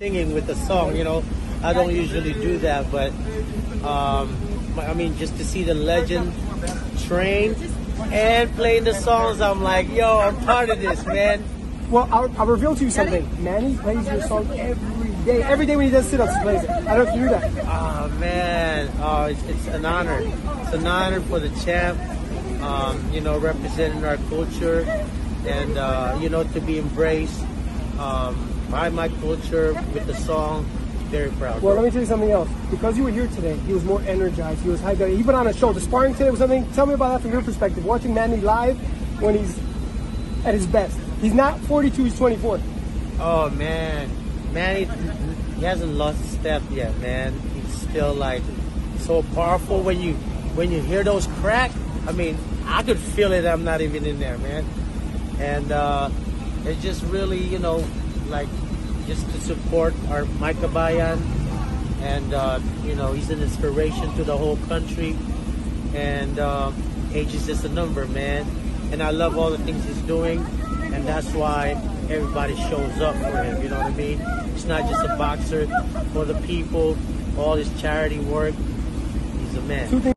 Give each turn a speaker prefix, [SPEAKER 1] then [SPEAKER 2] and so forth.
[SPEAKER 1] singing with the song. You know, I don't usually do that, but um, I mean, just to see the legend train and playing the songs, I'm like, yo, I'm part of this, man.
[SPEAKER 2] Well, I'll, I'll reveal to you something. Manny plays your song every day. Every day when he does sit-ups, he plays it. I don't know if you knew that.
[SPEAKER 1] Oh man, oh, it's, it's an honor. It's an honor for the champ. Um, you know, representing our culture, and uh, you know, to be embraced um, by my culture with the song. Very proud.
[SPEAKER 2] Well, let me tell you something else. Because you were here today, he was more energized. He was hyped. He put on a show. The sparring today was something. Tell me about that from your perspective. Watching Manny live when he's at his best. He's not 42. He's 24.
[SPEAKER 1] Oh man, Manny, he hasn't lost a step yet, man. He's still like so powerful when you when you hear those cracks. I mean, I could feel it. I'm not even in there, man. And uh, it's just really, you know, like just to support our Mike Kabayan. And, uh, you know, he's an inspiration to the whole country. And uh, age is just a number, man. And I love all the things he's doing. And that's why everybody shows up for him, you know what I mean? He's not just a boxer for the people, all his charity work. He's a man.